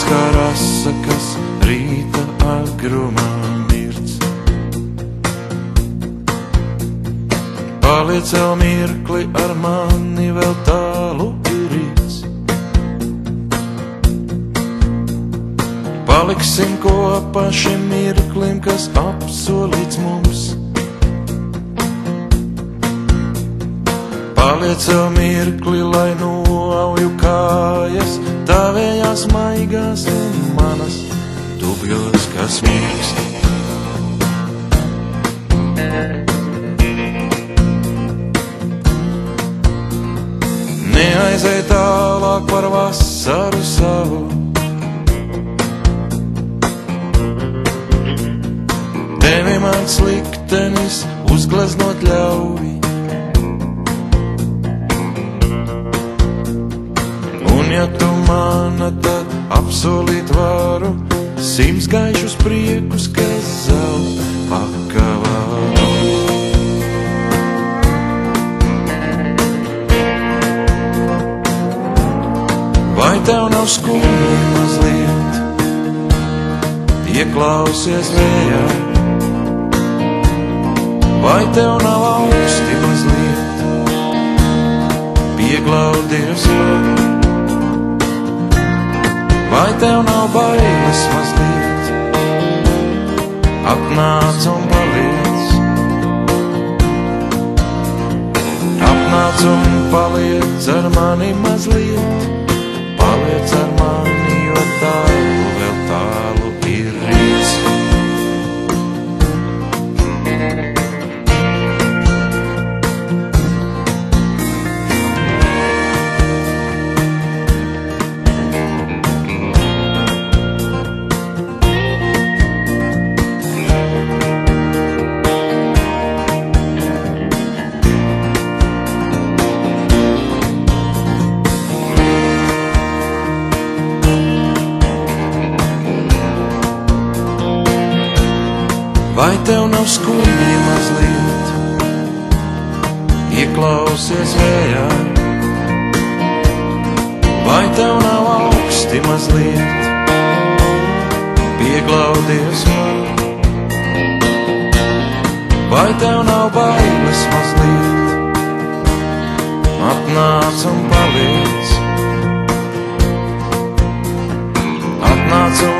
balts kā rasa, kas rīta agrumā mirts. Paliec vēl mirkli ar mani, vēl tālu ir rīts. Paliksim kopā šim mirklim, kas apsolīts mums. Paliec vēl mirkli, lai noauju kājas, tavējās maigās un manas dubļos, kas mirkst. Neaizej tālāk par vasaru savu. Tevi mans liktenis uzgleznot ļauj. Un ja tu mana, tad apsolīt varu simts gaišus priekus, kas zelta pakavā. Vai tev nav skumji mazliet? Ieklausies vējā, vai tev nav augsti mazliet? Pieglaudies man, vai tev nav bailes mazliet? Atnāc un paliec, atnāc un paliec ar mani mazliet. Vai tev nav skumji mazliet? Ieklausies vējā, vai tev nav augsti mazliet? Pieglaudies man, vai tev nav bailes mazliet? Atnāc un paliec, atnāc un